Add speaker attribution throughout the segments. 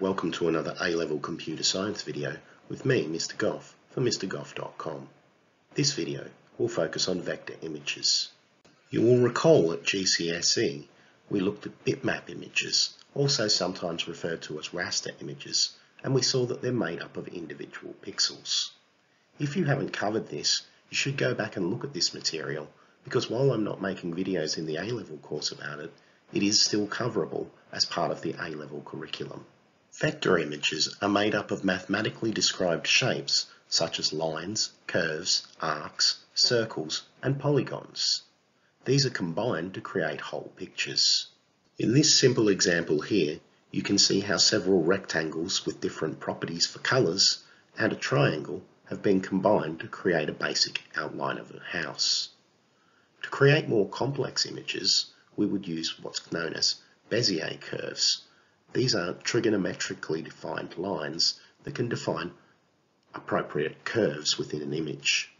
Speaker 1: welcome to another A-Level Computer Science video with me, Mr. Goff, for MrGoff.com. This video will focus on vector images. You will recall at GCSE we looked at bitmap images, also sometimes referred to as raster images, and we saw that they're made up of individual pixels. If you haven't covered this, you should go back and look at this material because while I'm not making videos in the A-Level course about it, it is still coverable as part of the A-level curriculum. Vector images are made up of mathematically described shapes such as lines, curves, arcs, circles and polygons. These are combined to create whole pictures. In this simple example here, you can see how several rectangles with different properties for colours and a triangle have been combined to create a basic outline of a house. To create more complex images, we would use what's known as Bezier curves. These are trigonometrically defined lines that can define appropriate curves within an image.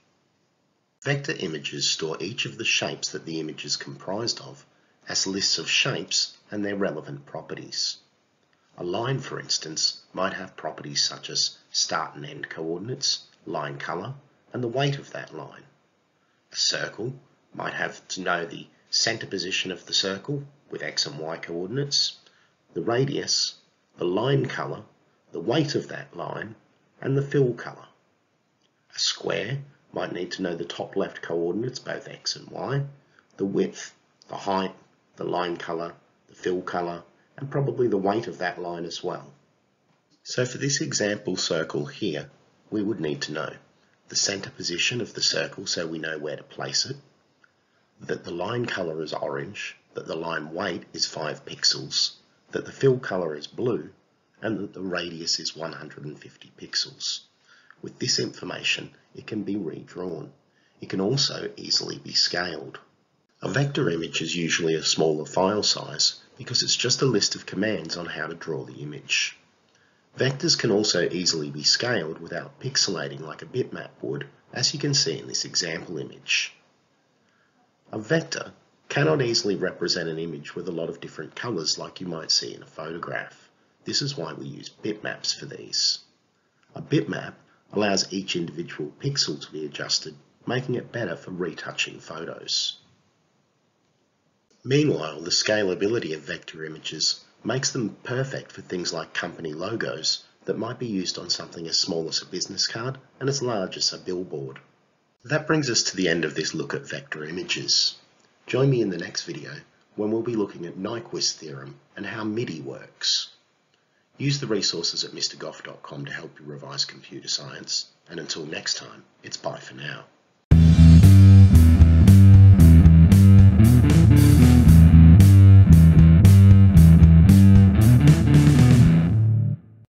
Speaker 1: Vector images store each of the shapes that the image is comprised of as lists of shapes and their relevant properties. A line, for instance, might have properties such as start and end coordinates, line colour, and the weight of that line. A circle might have to know the center position of the circle with x and y coordinates, the radius, the line color, the weight of that line, and the fill color. A square might need to know the top left coordinates, both x and y, the width, the height, the line color, the fill color, and probably the weight of that line as well. So for this example circle here, we would need to know the center position of the circle so we know where to place it, that the line color is orange, that the line weight is 5 pixels, that the fill color is blue, and that the radius is 150 pixels. With this information, it can be redrawn. It can also easily be scaled. A vector image is usually a smaller file size because it's just a list of commands on how to draw the image. Vectors can also easily be scaled without pixelating like a bitmap would, as you can see in this example image. A vector cannot easily represent an image with a lot of different colours like you might see in a photograph. This is why we use bitmaps for these. A bitmap allows each individual pixel to be adjusted, making it better for retouching photos. Meanwhile, the scalability of vector images makes them perfect for things like company logos that might be used on something as small as a business card and as large as a billboard. That brings us to the end of this look at vector images. Join me in the next video when we'll be looking at Nyquist theorem and how MIDI works. Use the resources at mrgoff.com to help you revise computer science, and until next time, it's bye for now.